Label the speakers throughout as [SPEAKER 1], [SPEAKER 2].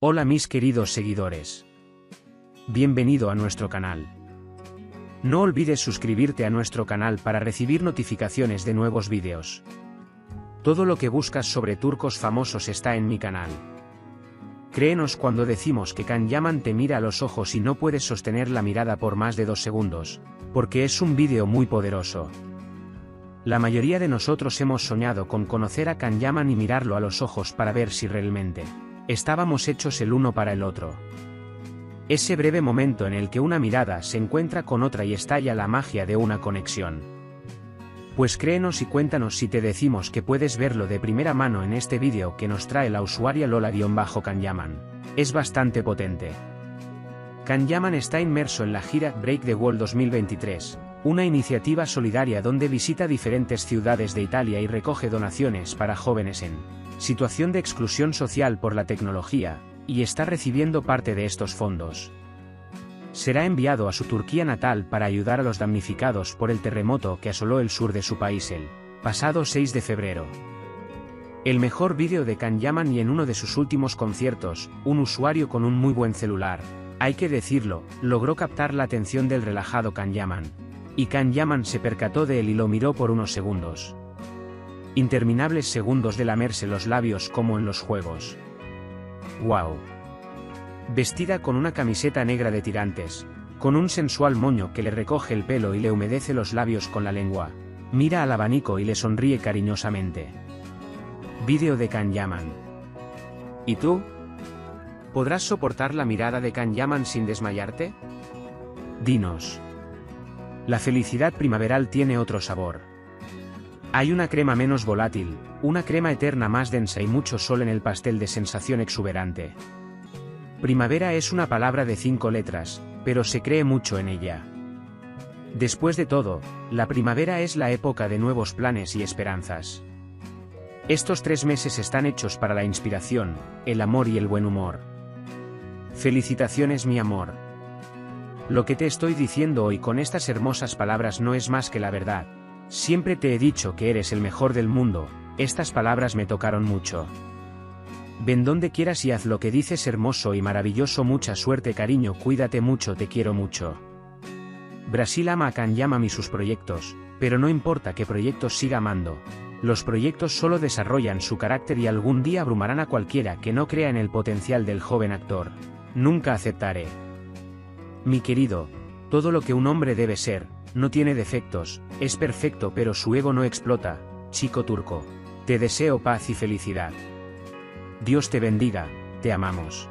[SPEAKER 1] Hola mis queridos seguidores. Bienvenido a nuestro canal. No olvides suscribirte a nuestro canal para recibir notificaciones de nuevos vídeos. Todo lo que buscas sobre turcos famosos está en mi canal. Créenos cuando decimos que Kan Yaman te mira a los ojos y no puedes sostener la mirada por más de dos segundos, porque es un vídeo muy poderoso. La mayoría de nosotros hemos soñado con conocer a Kan Yaman y mirarlo a los ojos para ver si realmente Estábamos hechos el uno para el otro. Ese breve momento en el que una mirada se encuentra con otra y estalla la magia de una conexión. Pues créenos y cuéntanos si te decimos que puedes verlo de primera mano en este vídeo que nos trae la usuaria Lola-Kanyaman. Es bastante potente. Kanyaman está inmerso en la gira Break the World 2023, una iniciativa solidaria donde visita diferentes ciudades de Italia y recoge donaciones para jóvenes en situación de exclusión social por la tecnología, y está recibiendo parte de estos fondos. Será enviado a su Turquía natal para ayudar a los damnificados por el terremoto que asoló el sur de su país el pasado 6 de febrero. El mejor vídeo de Kan Yaman y en uno de sus últimos conciertos, un usuario con un muy buen celular, hay que decirlo, logró captar la atención del relajado Kan Yaman. Y Kan Yaman se percató de él y lo miró por unos segundos interminables segundos de lamerse los labios como en los juegos. ¡Wow! Vestida con una camiseta negra de tirantes, con un sensual moño que le recoge el pelo y le humedece los labios con la lengua, mira al abanico y le sonríe cariñosamente. Vídeo de Kan Yaman. ¿Y tú? ¿Podrás soportar la mirada de Kan Yaman sin desmayarte? Dinos. La felicidad primaveral tiene otro sabor. Hay una crema menos volátil, una crema eterna más densa y mucho sol en el pastel de sensación exuberante. Primavera es una palabra de cinco letras, pero se cree mucho en ella. Después de todo, la primavera es la época de nuevos planes y esperanzas. Estos tres meses están hechos para la inspiración, el amor y el buen humor. Felicitaciones mi amor. Lo que te estoy diciendo hoy con estas hermosas palabras no es más que la verdad, Siempre te he dicho que eres el mejor del mundo, estas palabras me tocaron mucho. Ven donde quieras y haz lo que dices hermoso y maravilloso mucha suerte cariño cuídate mucho te quiero mucho. Brasil ama a Kanyama y sus proyectos, pero no importa qué proyectos siga amando. Los proyectos solo desarrollan su carácter y algún día abrumarán a cualquiera que no crea en el potencial del joven actor. Nunca aceptaré. Mi querido, todo lo que un hombre debe ser, no tiene defectos, es perfecto pero su ego no explota, chico turco. Te deseo paz y felicidad. Dios te bendiga, te amamos.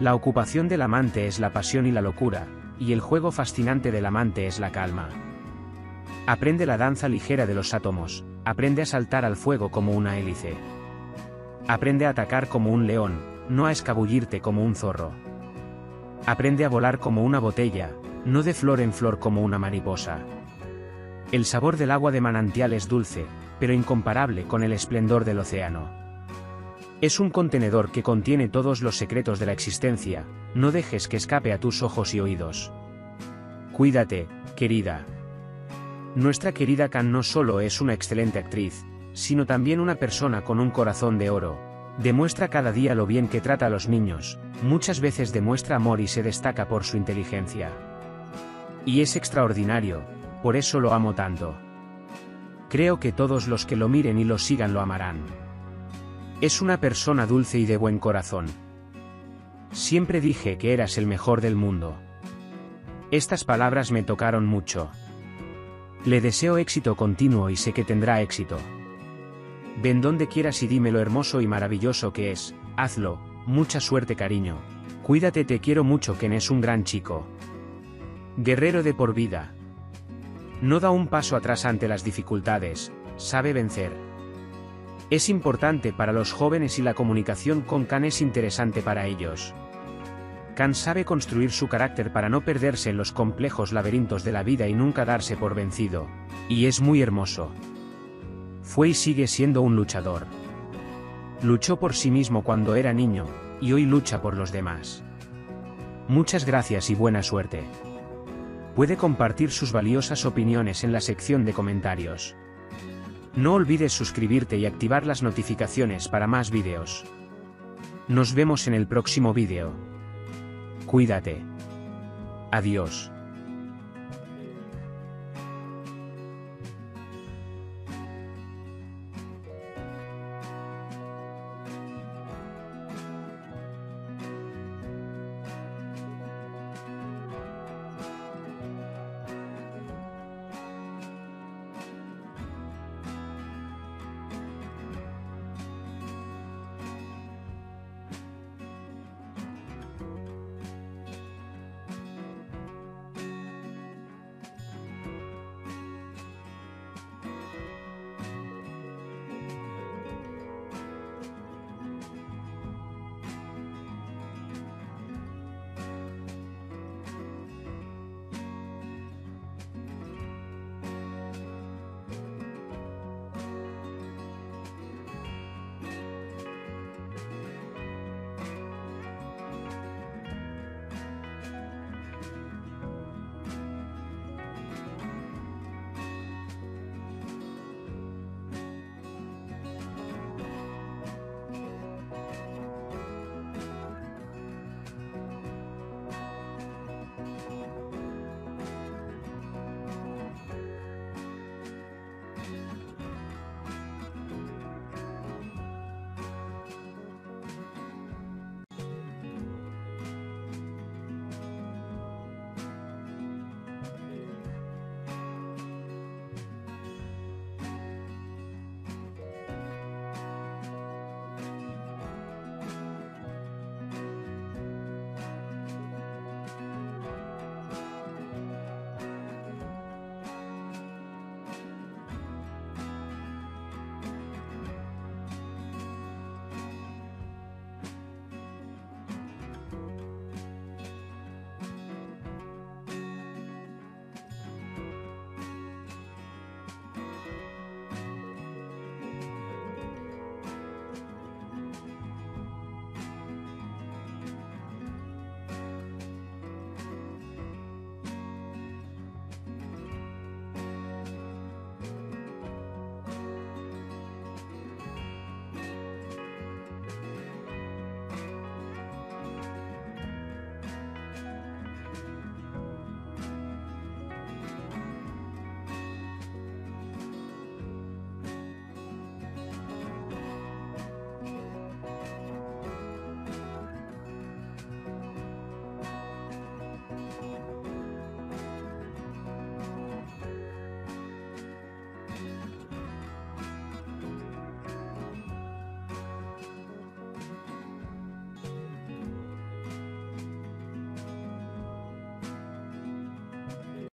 [SPEAKER 1] La ocupación del amante es la pasión y la locura, y el juego fascinante del amante es la calma. Aprende la danza ligera de los átomos, aprende a saltar al fuego como una hélice. Aprende a atacar como un león, no a escabullirte como un zorro. Aprende a volar como una botella, no de flor en flor como una mariposa. El sabor del agua de manantial es dulce, pero incomparable con el esplendor del océano. Es un contenedor que contiene todos los secretos de la existencia, no dejes que escape a tus ojos y oídos. Cuídate, querida. Nuestra querida Kan no solo es una excelente actriz, sino también una persona con un corazón de oro. Demuestra cada día lo bien que trata a los niños, muchas veces demuestra amor y se destaca por su inteligencia. Y es extraordinario, por eso lo amo tanto. Creo que todos los que lo miren y lo sigan lo amarán. Es una persona dulce y de buen corazón. Siempre dije que eras el mejor del mundo. Estas palabras me tocaron mucho. Le deseo éxito continuo y sé que tendrá éxito. Ven donde quieras y dime lo hermoso y maravilloso que es, hazlo, mucha suerte cariño. Cuídate te quiero mucho Ken es un gran chico. Guerrero de por vida. No da un paso atrás ante las dificultades, sabe vencer. Es importante para los jóvenes y la comunicación con Khan es interesante para ellos. Khan sabe construir su carácter para no perderse en los complejos laberintos de la vida y nunca darse por vencido. Y es muy hermoso. Fue y sigue siendo un luchador. Luchó por sí mismo cuando era niño, y hoy lucha por los demás. Muchas gracias y buena suerte puede compartir sus valiosas opiniones en la sección de comentarios. No olvides suscribirte y activar las notificaciones para más vídeos. Nos vemos en el próximo vídeo. Cuídate. Adiós.